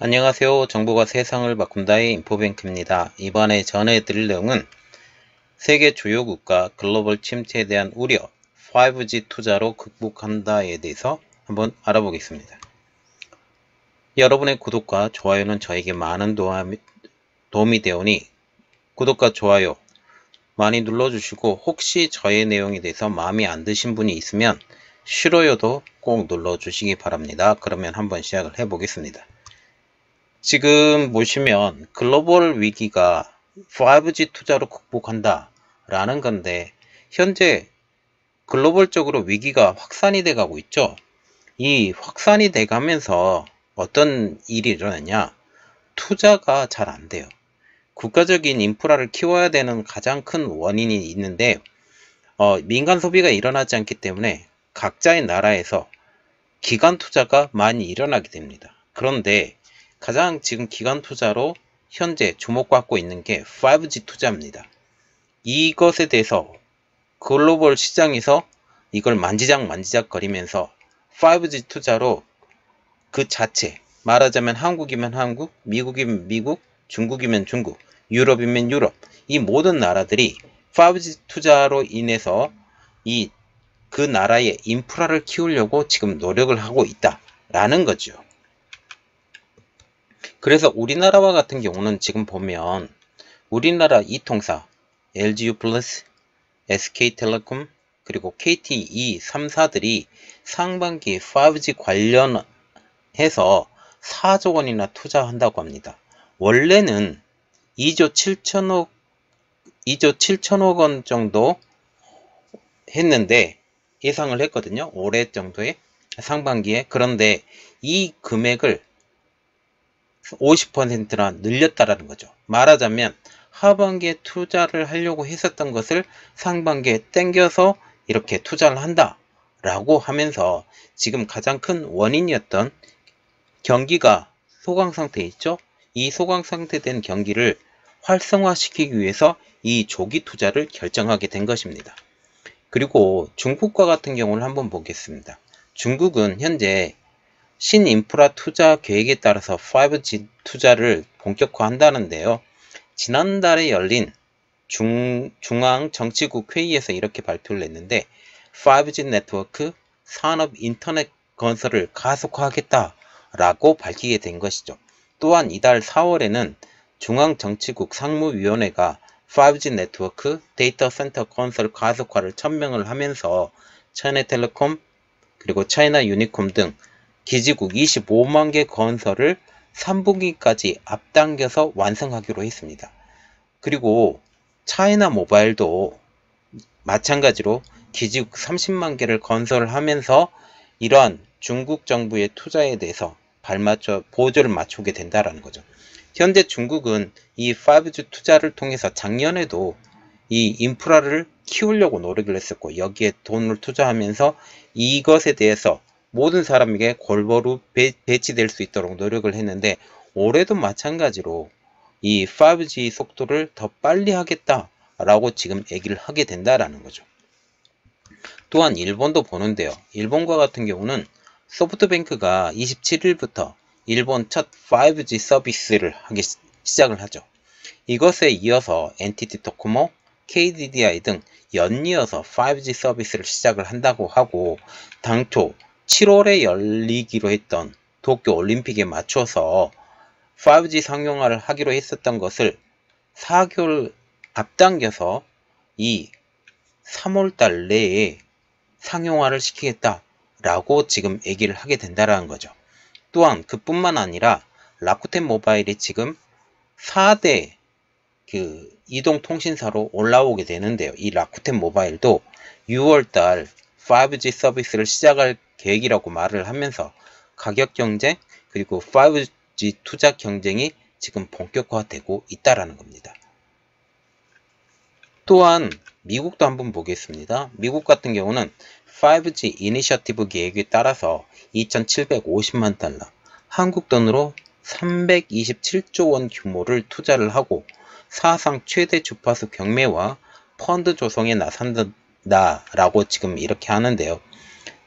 안녕하세요. 정보가 세상을 바꾼다의 인포뱅크입니다. 이번에 전해드릴 내용은 세계 주요 국가 글로벌 침체에 대한 우려, 5G 투자로 극복한다에 대해서 한번 알아보겠습니다. 여러분의 구독과 좋아요는 저에게 많은 도움이, 되오니 구독과 좋아요 많이 눌러주시고 혹시 저의 내용에 대해서 마음에 안 드신 분이 있으면 싫어요도 꼭 눌러주시기 바랍니다. 그러면 한번 시작을 해보겠습니다. 지금 보시면 글로벌 위기가 5G 투자로 극복한다 라는 건데 현재 글로벌적으로 위기가 확산이 돼 가고 있죠. 이 확산이 돼 가면서 어떤 일이 일어나냐 투자가 잘 안 돼요. 국가적인 인프라를 키워야 되는 가장 큰 원인이 있는데 어, 민간 소비가 일어나지 않기 때문에 각자의 나라에서 기관 투자가 많이 일어나게 됩니다. 그런데 가장 지금 기관 투자로 현재 주목받고 있는 게 5G 투자입니다. 이것에 대해서 글로벌 시장에서 이걸 만지작 만지작 거리면서 5G 투자로 그 자체 말하자면 한국이면 한국, 미국이면 미국, 중국이면 중국, 유럽이면 유럽 이 모든 나라들이 5G 투자로 인해서 이 그 나라의 인프라를 키우려고 지금 노력을 하고 있다라는 거죠. 그래서 우리나라와 같은 경우는 지금 보면 우리나라 이통사 LGU 플러스, SK텔레콤, 그리고 KT 이 3사들이 상반기 5G 관련해서 4조 원이나 투자한다고 합니다. 원래는 2조 7천억 2조 7천억 원 정도 했는데 예상을 했거든요. 올해 정도에 상반기에 그런데 이 금액을 50%나 늘렸다라는 거죠. 말하자면 하반기에 투자를 하려고 했었던 것을 상반기에 땡겨서 이렇게 투자를 한다 라고 하면서 지금 가장 큰 원인이었던 경기가 소강 상태에 있죠. 이 소강 상태된 경기를 활성화시키기 위해서 이 조기 투자를 결정하게 된 것입니다. 그리고 중국과 같은 경우를 한번 보겠습니다. 중국은 현재 신인프라 투자 계획에 따라서 5G 투자를 본격화한다는데요. 지난달에 열린 중, 중앙정치국 회의에서 이렇게 발표를 했는데 5G 네트워크 산업 인터넷 건설을 가속화하겠다라고 밝히게 된 것이죠. 또한 이달 4월에는 중앙정치국 상무위원회가 5G 네트워크 데이터 센터 건설 가속화를 천명을 하면서 차이나텔레콤 그리고 차이나 유니콤 등 기지국 25만 개 건설을 3분기까지 앞당겨서 완성하기로 했습니다. 그리고 차이나 모바일도 마찬가지로 기지국 30만 개를 건설을 하면서 이러한 중국 정부의 투자에 대해서 발맞춰 보조를 맞추게 된다라는 거죠. 현재 중국은 이 5G 투자를 통해서 작년에도 이 인프라를 키우려고 노력을 했었고 여기에 돈을 투자하면서 이것에 대해서 모든 사람에게 골고루 배, 배치될 수 있도록 노력을 했는데 올해도 마찬가지로 이 5G 속도를 더 빨리 하겠다라고 지금 얘기를 하게 된다라는 거죠. 또한 일본도 보는데요. 일본과 같은 경우는 소프트뱅크가 27일부터 일본 첫 5G 서비스를 하기 시작을 하죠. 이것에 이어서 NTT 도코모, KDDI 등 연이어서 5G 서비스를 시작을 한다고 하고 당초 7월에 열리기로 했던 도쿄 올림픽에 맞춰서 5G 상용화를 하기로 했었던 것을 4개월 앞당겨서 이 3월달 내에 상용화를 시키겠다라고 지금 얘기를 하게 된다라는 거죠. 또한 그뿐만 아니라 라쿠텐 모바일이 지금 4대 그 이동통신사로 올라오게 되는데요. 이 라쿠텐 모바일도 6월달 5G 서비스를 시작할 계획이라고 말을 하면서 가격 경쟁 그리고 5G 투자 경쟁이 지금 본격화되고 있다라는 겁니다. 또한 미국도 한번 보겠습니다. 미국 같은 경우는 5G 이니셔티브 계획에 따라서 2,750만 달러, 한국 돈으로 327조 원 규모를 투자를 하고 사상 최대 주파수 경매와 펀드 조성에 나선다라고 지금 이렇게 하는데요.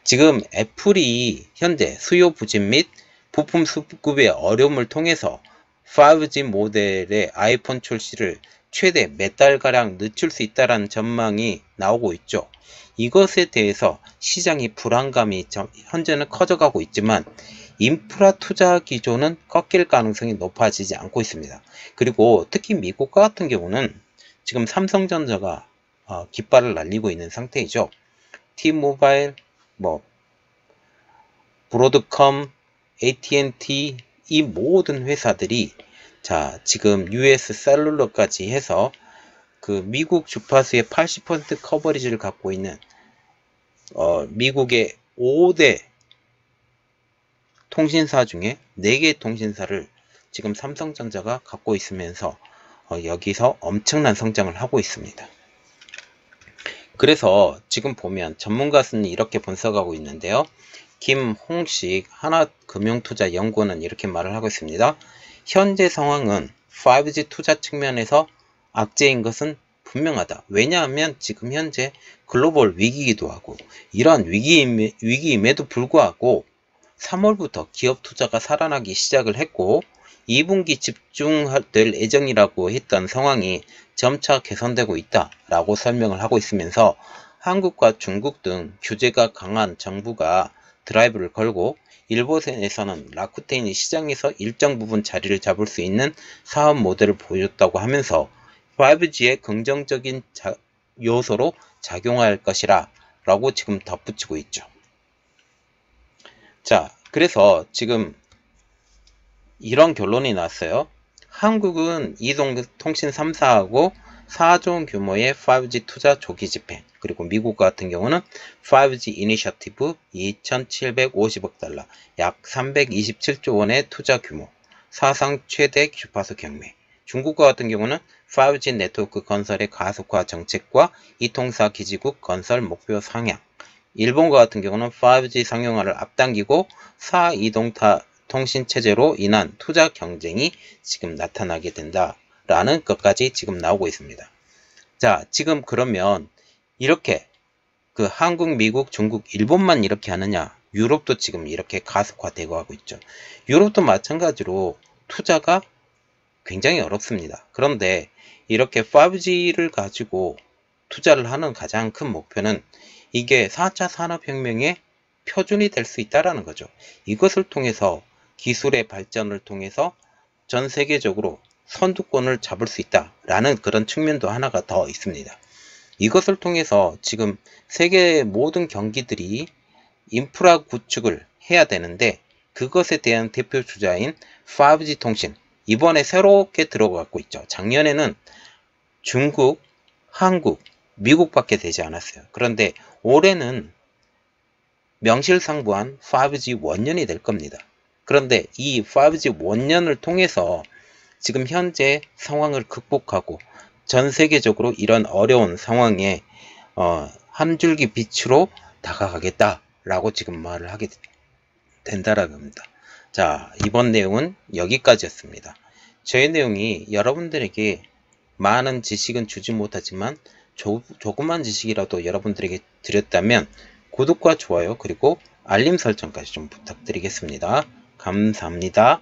지금 애플이 현재 수요 부진 및 부품 수급의 어려움을 통해서 5G 모델의 아이폰 출시를 최대 몇 달가량 늦출 수 있다는 전망이 나오고 있죠. 이것에 대해서 시장이 불안감이 현재는 커져가고 있지만 인프라 투자 기조는 꺾일 가능성이 높아지지 않고 있습니다. 그리고 특히 미국 같은 경우는 지금 삼성전자가 어, 깃발을 날리고 있는 상태이죠. T-모바일, 뭐 브로드컴, AT&T 이 모든 회사들이 자 지금 US 셀룰러까지 해서 그 미국 주파수의 80% 커버리지를 갖고 있는 어, 미국의 5대 통신사 중에 4개 통신사를 지금 삼성전자가 갖고 있으면서 어, 여기서 엄청난 성장을 하고 있습니다. 그래서 지금 보면 전문가는 이렇게 분석하고 있는데요. 김홍식 하나금융투자연구원은 이렇게 말을 하고 있습니다. 현재 상황은 5G 투자 측면에서 악재인 것은 분명하다. 왜냐하면 지금 현재 글로벌 위기이기도 하고 이러한 위기임, 위기임에도 불구하고 3월부터 기업 투자가 살아나기 시작을 했고 2분기 집중될 예정이라고 했던 상황이 점차 개선되고 있다 라고 설명을 하고 있으면서 한국과 중국 등 규제가 강한 정부가 드라이브를 걸고 일본에서는 라쿠텐이 시장에서 일정 부분 자리를 잡을 수 있는 사업 모델을 보여줬다고 하면서 5G의 긍정적인 자, 요소로 작용할 것이라 라고 지금 덧붙이고 있죠. 자, 그래서 지금 이런 결론이 났어요. 한국은 이동통신 3사하고 4조 규모의 5G 투자 조기 집행, 그리고 미국 같은 경우는 5G 이니셔티브 2,750억 달러, 약 327조 원의 투자 규모, 사상 최대 주파수 경매. 중국과 같은 경우는 5G 네트워크 건설의 가속화 정책과 이통사 기지국 건설 목표 상향. 일본과 같은 경우는 5G 상용화를 앞당기고 4 이동타 통신 체제로 인한 투자 경쟁이 지금 나타나게 된다라는 것까지 지금 나오고 있습니다. 자, 지금 그러면 이렇게 그 한국, 미국, 중국, 일본만 이렇게 하느냐? 유럽도 지금 이렇게 가속화되고 하고 있죠. 유럽도 마찬가지로 투자가 굉장히 어렵습니다. 그런데 이렇게 5G를 가지고 투자를 하는 가장 큰 목표는 이게 4차 산업혁명의 표준이 될 수 있다라는 거죠. 이것을 통해서 기술의 발전을 통해서 전 세계적으로 선두권을 잡을 수 있다라는 그런 측면도 하나가 더 있습니다. 이것을 통해서 지금 세계 모든 경기들이 인프라 구축을 해야 되는데 그것에 대한 대표 주자인 5G 통신 이번에 새롭게 들어가고 있죠. 작년에는 중국, 한국, 미국밖에 되지 않았어요. 그런데 올해는 명실상부한 5G 원년이 될 겁니다. 그런데 이 5G 원년을 통해서 지금 현재 상황을 극복하고 전 세계적으로 이런 어려운 상황에 어, 한 줄기 빛으로 다가가겠다라고 지금 말을 하게 된다라는 겁니다. 자, 이번 내용은 여기까지였습니다. 저의 내용이 여러분들에게 많은 지식은 주지 못하지만 조, 조그만 지식이라도 여러분들에게 드렸다면 구독과 좋아요 그리고 알림 설정까지 좀 부탁드리겠습니다. 감사합니다.